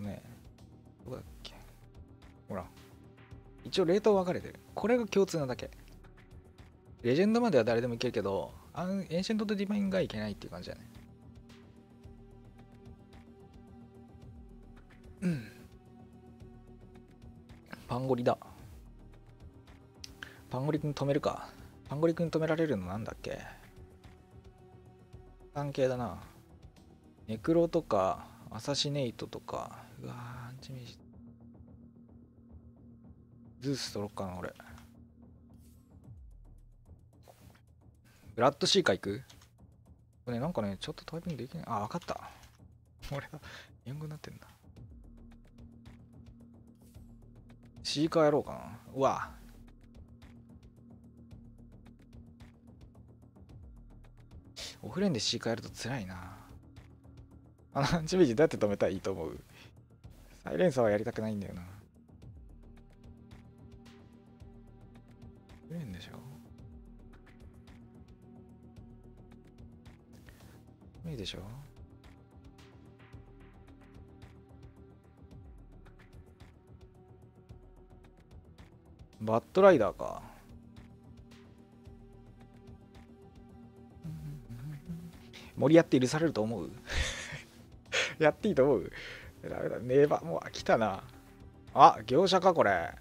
ね。どこだっけ。ほら。一応レート分かれてる。これが共通なだけ。レジェンドまでは誰でもいけるけどアンエンシェントとディバインがいけないっていう感じだね。うん。パンゴリだ。パンゴリ君止めるか。パンゴリ君止められるのなんだっけ。関係だな。ネクロとか。アサシネイトとかうわーアンチメージズース取ろっかな俺。ブラッドシーカー行く？これねなんかねちょっとタイピングできない。あ分かった。俺が日本語になってんだ。シーカーやろうかな。うわ。オフレンでシーカーやると辛いな。あのアンチメージどうやって止めたらいいと思う？サイレンサーはやりたくないんだよな。オフレーンでしょいいでしょバッドライダーか。森やって許されると思う？やっていいと思う？ダメだ。ネバモア来たな。あ、業者かこれ。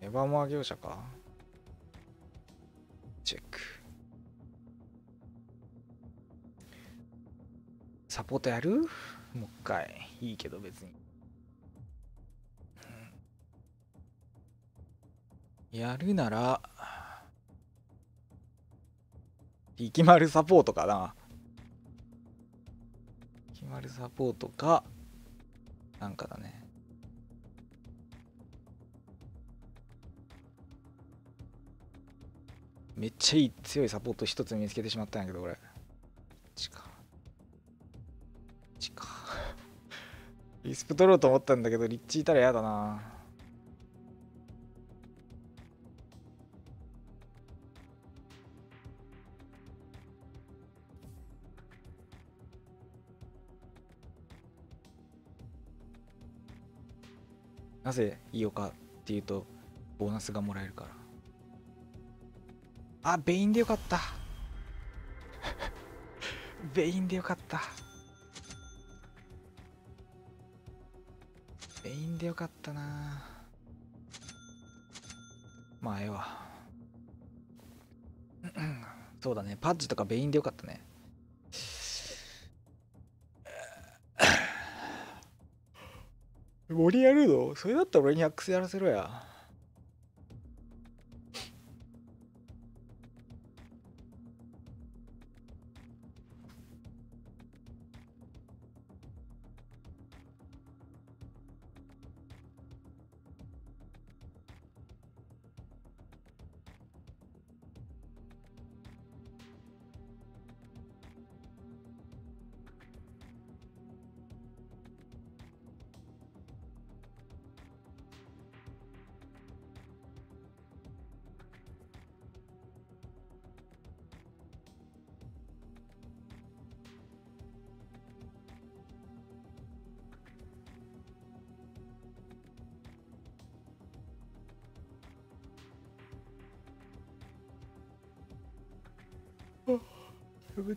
ネバモア業者か。チェック。サポートやる？もう一回。いいけど別に。やるなら、力丸サポートかな。決まるサポートか、なんかだね。めっちゃいい強いサポート一つ見つけてしまったんやけど、俺。ちか。ちか。リスプ取ろうと思ったんだけど、リッチいたら嫌だな。なぜいいよかっていうとボーナスがもらえるから。あベインでよかった。ベインでよかった。ベインでよかったな。まあええわ。そうだね。パッジとかベインでよかったね。森やるの？それだったら俺にアックスやらせろや。くぐっ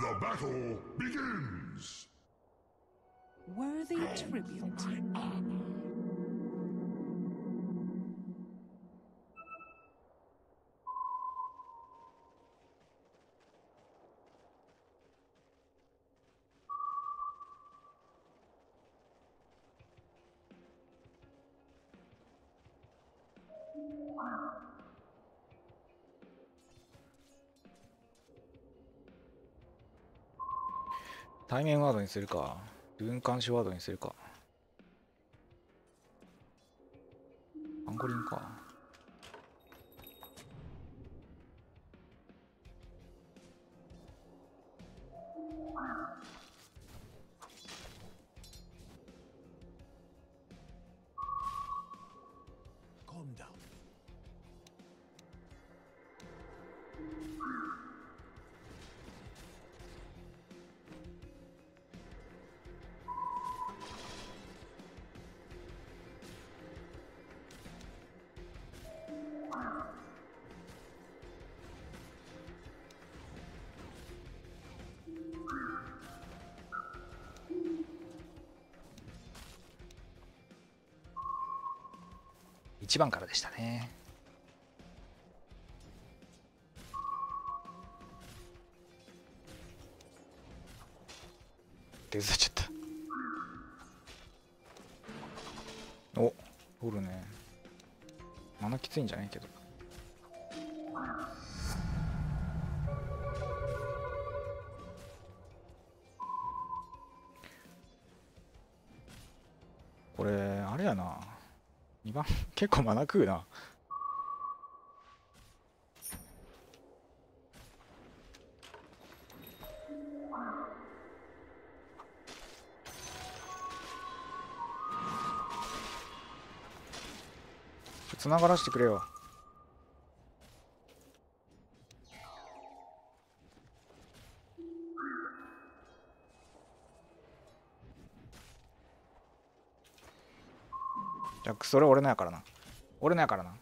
The battle begins! Worthy tribute. 対面ワードにするか。自分監視ワードにするか。アンゴリンか。1番からでしたね。手伝っちゃった。おおるね。マナきついんじゃないけど。これあれやな。2番。結構マナ食うな。繋がらしてくれよ。それ俺のやからな。俺のやからな。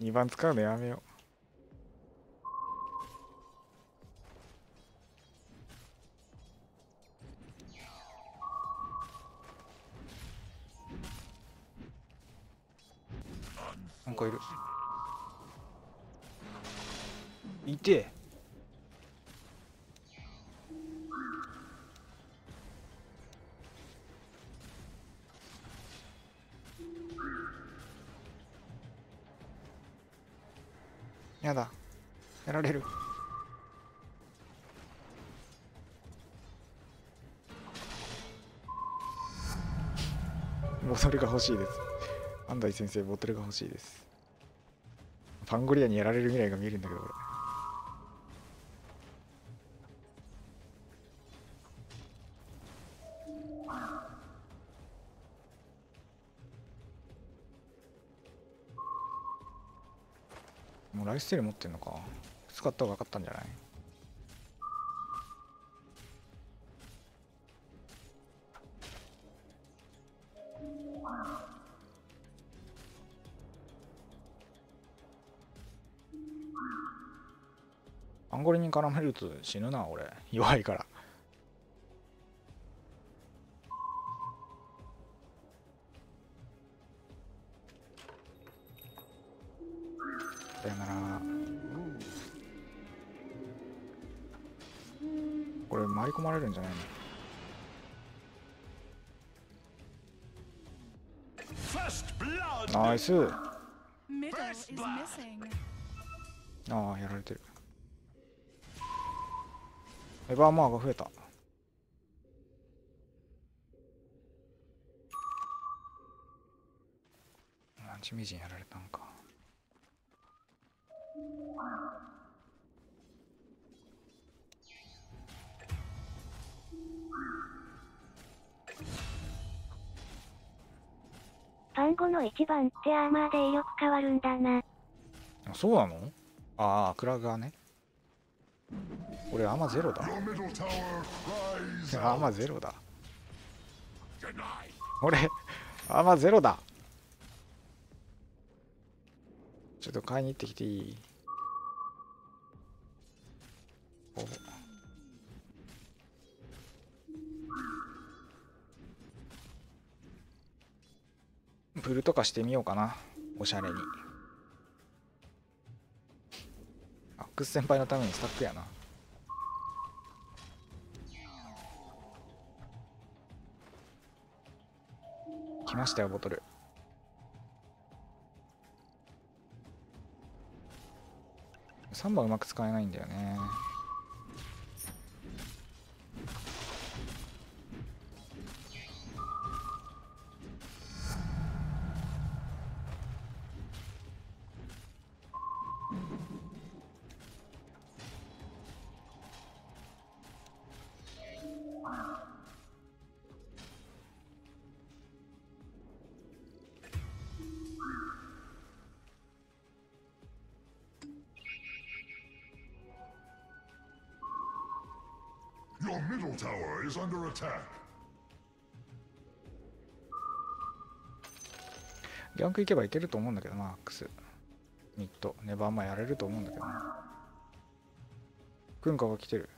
2番使うのやめよう。なんかいる。いてやだ。やられる。ボトルが欲しいです。安西先生ボトルが欲しいです。パンゴリアにやられる未来が見えるんだけど俺。ステール持ってんのか。使った方が分かったんじゃない？アンゴリに絡めると死ぬな俺。弱いから。さよなら。これ回り込まれるんじゃないの!ナイス.ああやられてる。エバーモアが増えた。アンチミジンやられたんか番ってアーマーで威力変わるんだな。あそうなの？ああクラガーね。俺アーマーゼロだ。ア out. マゼロだ。俺アーマーゼロだ。ちょっと買いに行ってきていい？おプルとかしてみようかな。おしゃれに。アックス先輩のためにスタックやな。来ましたよボトル。3番うまく使えないんだよね「middle tower is under attack. ギャンク行けばいけると思うんだけどなアックスミッドネバーマやれると思うんだけどなクンカが来てる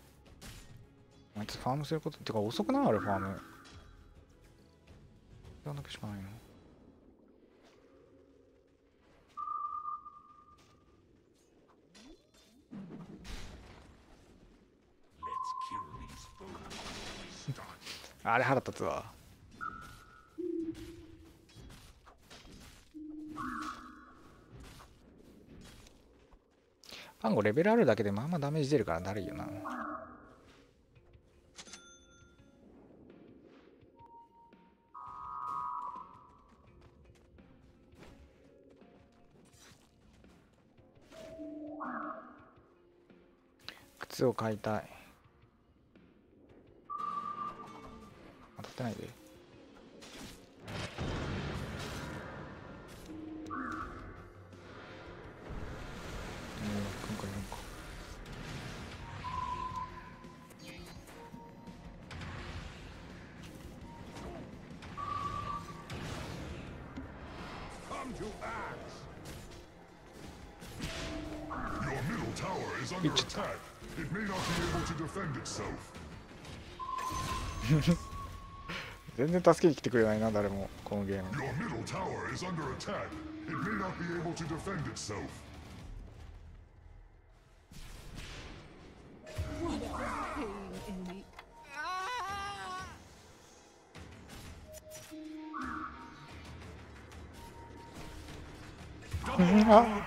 あいつファームすることってか遅くない？あれファームやんだけしかないのあれ腹立つわ。ファンゴレベルあるだけでまあまあダメージ出るからだるいよな。靴を買いたい。たってないで。全然助けに来てくれないな誰もこのゲーム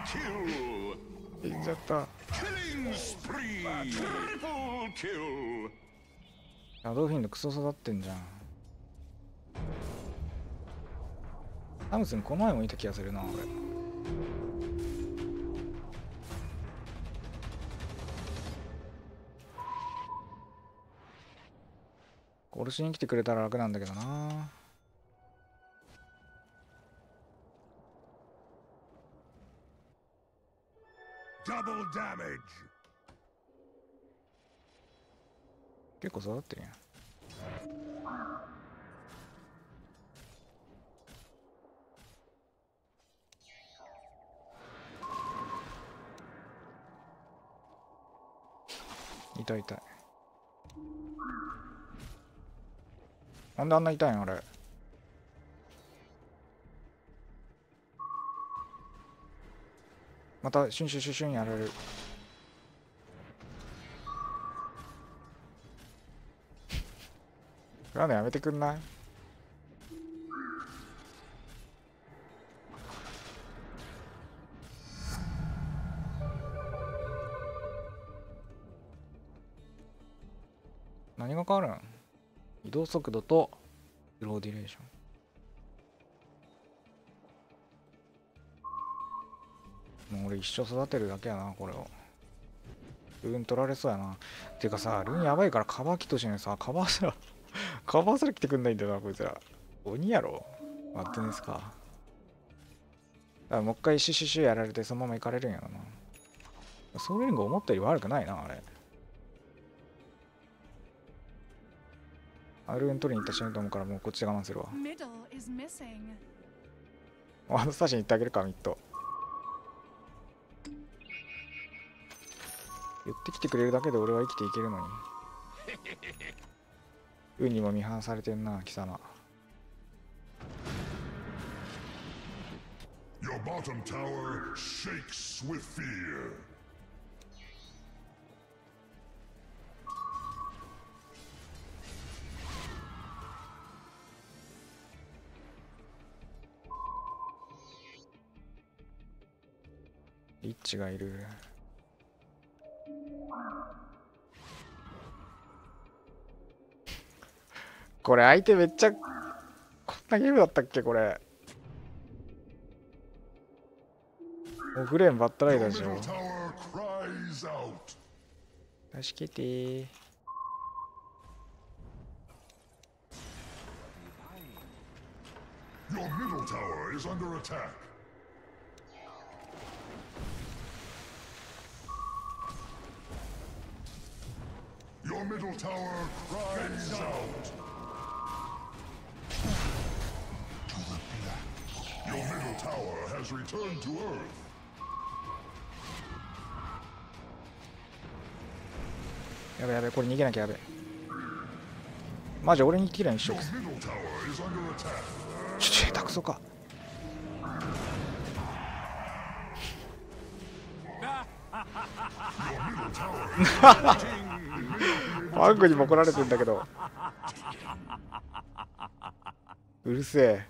Kill. いっちゃったドルフィンのクソ育ってんじゃんサムスンこの前もいた気がするな俺。殺しに来てくれたら楽なんだけどな.結構育ってるやん痛い痛い。なんであんな痛いんあれ？またシュンシュンシュンシュンやられる。ラーメンやめてくんない？動速度とスローディレーション。もう俺一生育てるだけやなこれを。ルーン取られそうやな。ていうかさルーンやばいからカバー来としにさカバーすら カバーすら来てくんないんだよなこいつら。鬼やろ。待ってんですか。だかもう一回シュシュシュやられてそのまま行かれるんやろな。ソウルリング思ったより悪くないなあれ。アルーン取りに行った瞬間と思うからもうこっちで我慢するわ.ワードスタジに行ってあげるかミッド寄ってきてくれるだけで俺は生きていけるのに運にも見放されてんな貴様 Your bottom tower shakes with fear. リッチがいる。これ相手めっちゃこんなゲームだったっけ？これ。オフレンバッタライダ Your ーでしょ middle tower cries out. 出し切ってー Your middle tower is under attack. Your middle tower cries out. Your middle tower has returned to Earth. やべやべこれ逃げなきゃやべマジ俺にキラにしよ Your う middle tower is under attack. ちょっと下手くそかワンコにも怒られてんだけどうるせえ.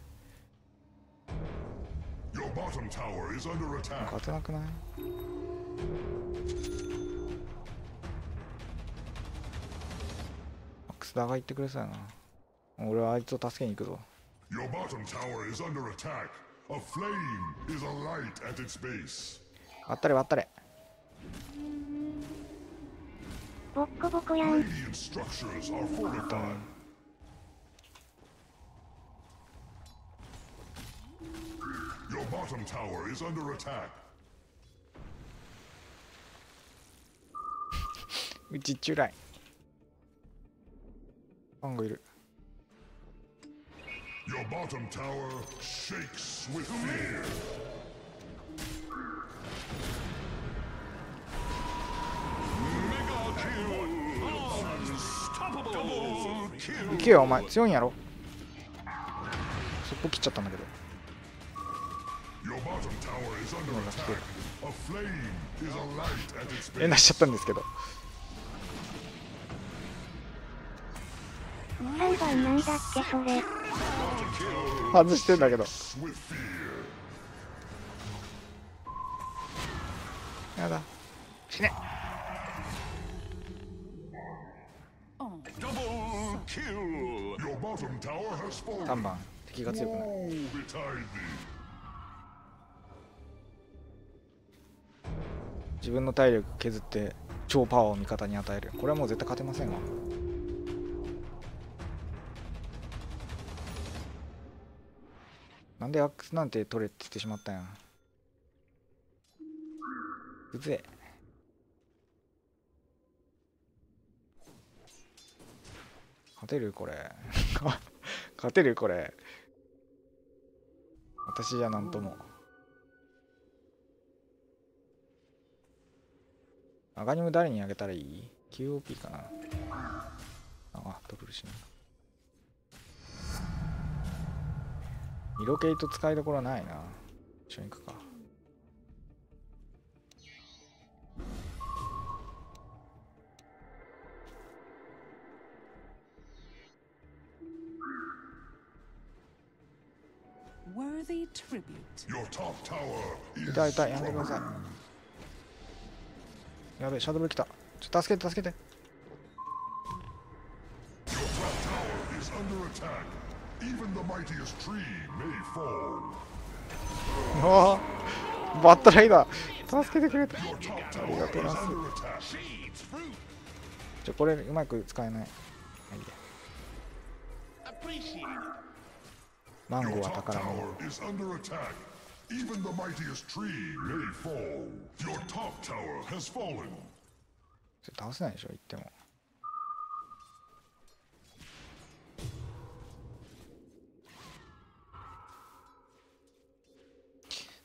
勝てなくないマックスダガ行ってくれそうやな俺はあいつを助けに行くぞ Your bottom tower is under attack. A flame is a light at its base. 割ったれ割ったれボッコボコやん。Your bottom tower is under attack. うちちゅらいファンゴいる Your bottom tower shakes with fear. 行けよお前。強いんやろ。そこ切っちゃったんだけど。えなしちゃったんですけど。外してんだけど。やだ。死ね。3番敵が強くない Woe betide thee. 自分の体力削って超パワーを味方に与える。これはもう絶対勝てませんわ。なんでアックスなんて取れって言ってしまったんや。うぜえ勝てる？これ 勝てる？これ私じゃなんともアガニム誰にあげたらいい ?QOP かなあ、ドブルしな。ミロケイト使いどころないな。一緒に行くか。痛い痛いやめてくださいやべシャドル来たちょ助けて助けてああバッタライダー助けてくれたありがとうなすちょこれうまく使えないはいマンゴーは宝物。それ倒せないでしょいっても。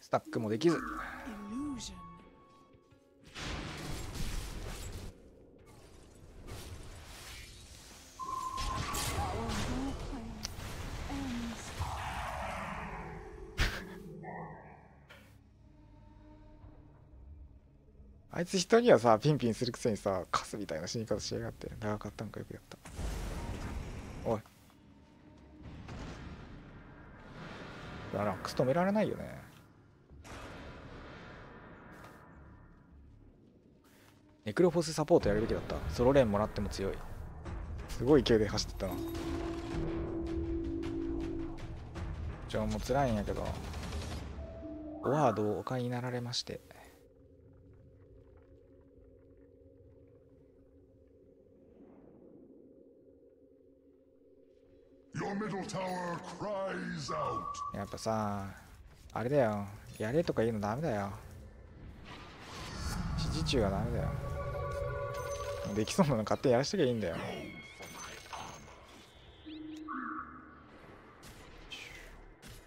スタックもできず。あいつ人にはさピンピンするくせにさカスみたいな死に方しやがって。長かったんかよくやった。おい。ララックス止められないよね。ネクロフォスサポートやるべきだった。ソロレーンもらっても強い。すごい勢いで走ってったな。ちょもう辛いんやけど。おワードをお買いになられまして Your middle tower cries out. やっぱさあれだよ。やれとか言うのダメだよ。指示中はダメだよ。できそうなの勝手にやらしときゃいいんだよ。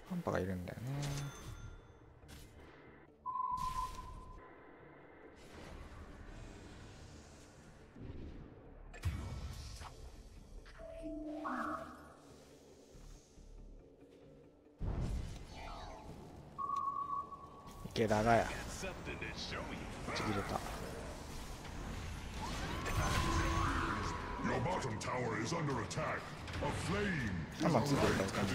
ハンパがいるんだよね。ケ長屋。ちぎれた。あんまついてるから感じ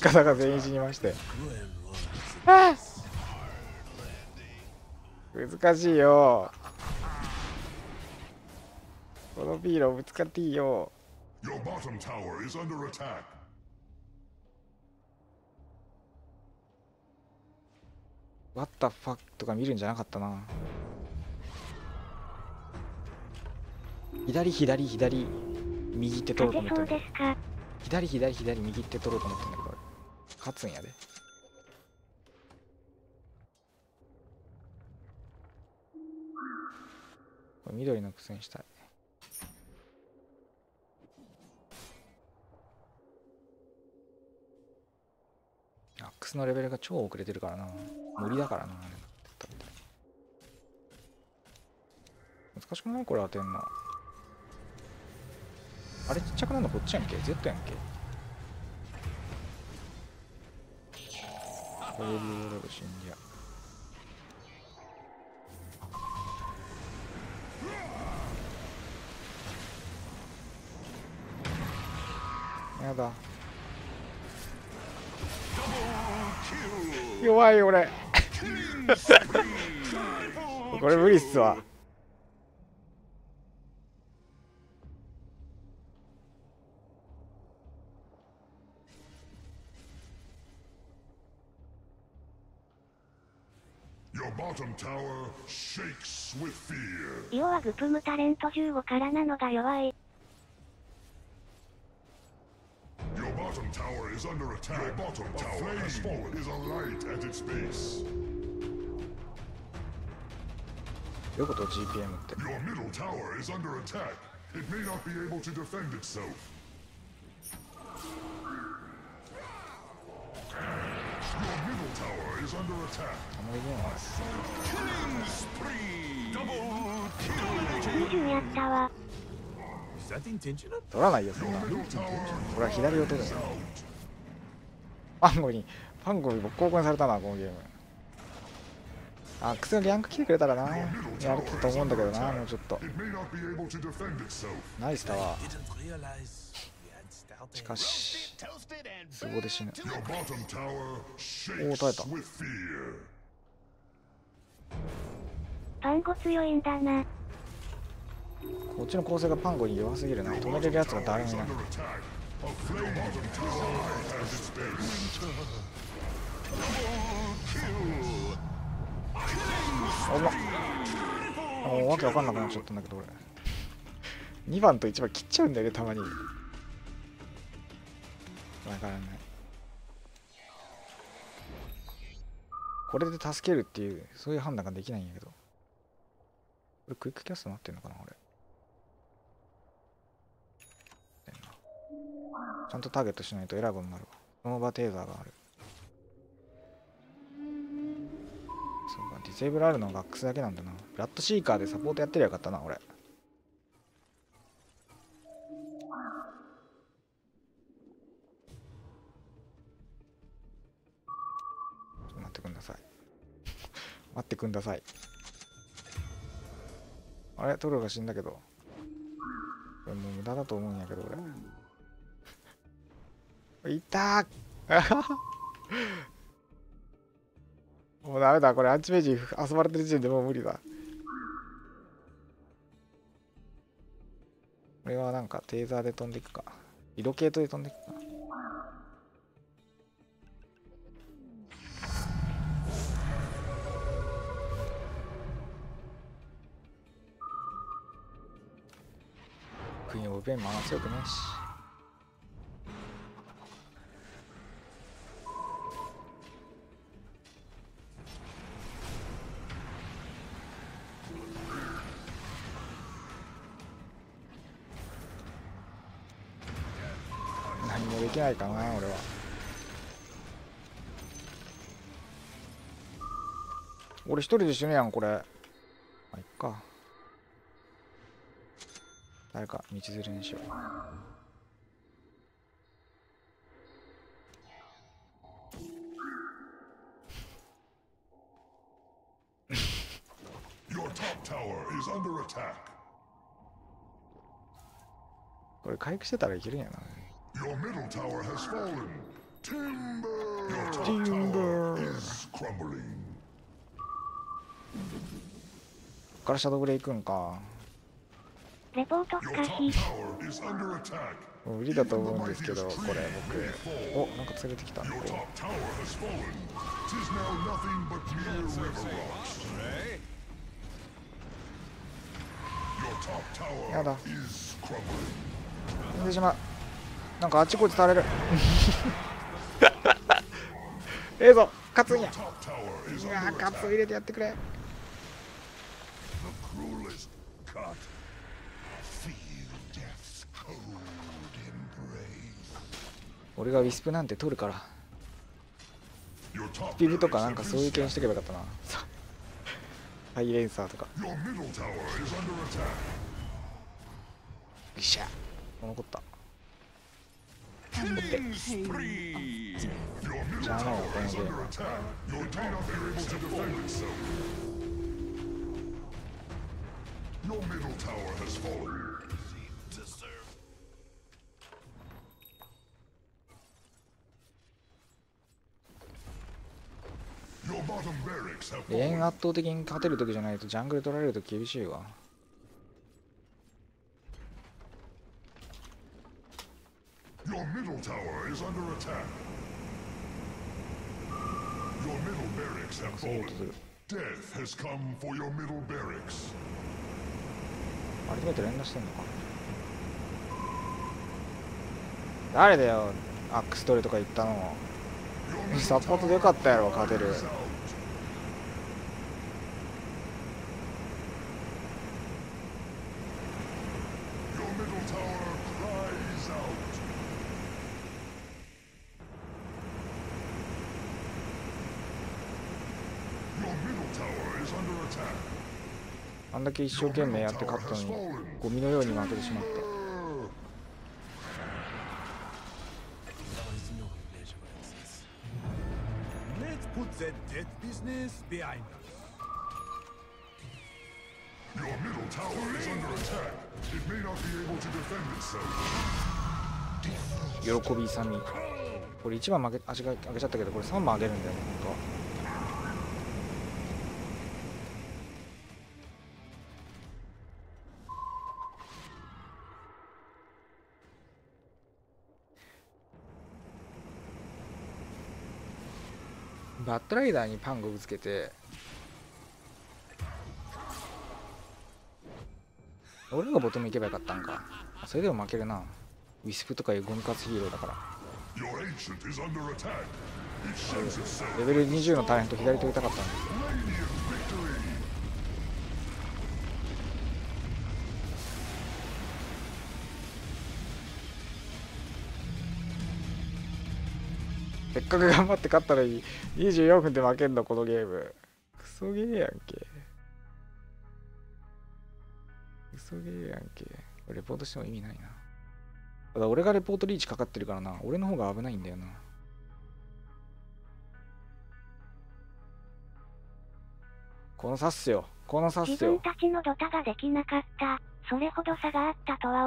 たが全員死にまして。難しいよ。このビールをぶつかっていいよ。Your bottom tower is under attack. What the fuck とか見るんじゃなかったな。左左左右手取ろうと思ったんだ勝て左左左右手取ろうと思ったんだけど。勝つんやで。緑の苦戦したい。アックスのレベルが超遅れてるからな。無理だからな難しくないこれ当てんの。あれちっちゃくなるのこっちやんけ？Z やんけ？これでロール死んじゃやだ。弱い俺。これ無理っすわ。ユアグプムタレント15からなのが弱い。is under attack. Your bottom tower has fallen. Is alight at its base. どういうこと GPM って Your middle tower is under attack. It may not be able to defend itself. Your middle tower is under attack. あんまりゲームは20やったわ Is that intentional? 取らないよそんな Middle tower 俺は左を取るんだ パンゴにパンゴにボッコボコにされたなこのゲーム。あクスのリャンク来てくれたらな。やれてたと思うんだけどなもうちょっと.ナイスタワーしかしそこで死ぬ。おー shakes 耐えた.パンゴ強いんだなこっちの構成がパンゴに弱すぎるな。止めれるやつが誰もいない. A flame bottom tower has its base. おまおわけわかんなくなっちゃったんだけど俺。2番と1番切っちゃうんだよねたまに。わからない。これで助けるっていうそういう判断ができないんやけど。クイックキャストなってんのかな俺ちゃんとターゲットしないと選ぶになるわ。その場テーザーがあるそうかディセーブルあるのはガックスだけなんだな。ブラッドシーカーでサポートやってりゃよかったな俺。ちょっと待ってください。待ってくんだ さい。あれ？トロが死んだけど。これもう無駄だと思うんやけど俺。いたーもうダメだ。これアンチページ遊ばれてる時点でもう無理だ。これはなんかテーザーで飛んでいくか。色系統で飛んでいくか。クイーン・オブ・ベンマンは強くねえし。ないかな俺は。俺一人で死ぬやんこれ。まあいっか。誰か道連れにしよう.これ回復してたらいけるんやな Your middle tower has fallen. Timber! Your top Timber. tower is crumbling. こっからシャドウブレイくんかレポート.もう無理だと思うんですけどこれ僕おなんか連れてきたこ top tower has fallen. Tis now nothing but mere river rocks. Your top やだ死んでしまうなんかあちこち垂れる。ええぞカツンや。いやカツン入れてやってくれ。俺がウィスプなんて取るから。スピルとかなんかそういう系にしとけばよかったな。ハイレンサーとか。よっしゃ残った。全圧倒的に勝てる時じゃないとジャングル取られると厳しいわ。Your middle tower is under attack. Your middle barracks have fallen. Death has come for your middle barracks. アルティメット連打してんのか誰だよアックストレとか言ったのサポートでよかったやろ勝てる is out. Your middle tower cries out. Your middle tower is under attack. んだけ一生懸命やって勝ったのにゴミのように負けてしまった。喜び勇みこれ1番負け足が上げちゃったけどこれ3番上げるんだよね本当。バットライダーにパンゴぶつけて。俺がボトム行けばよかったんか。それでも負けるな。ウィスプとかいうゴミカツヒーローだから.レベル20のタレント左取りたかったんですよせっかく頑張って勝ったのに24分で負けんのこのゲーム。クソゲーやんけ。クソゲーやんけ。レポートしても意味ないな。ただ俺がレポートリーチかかってるからな。俺の方が危ないんだよな。この差っすよ。この差っすよ。自分たちのドタができなかった。それほど差があったとは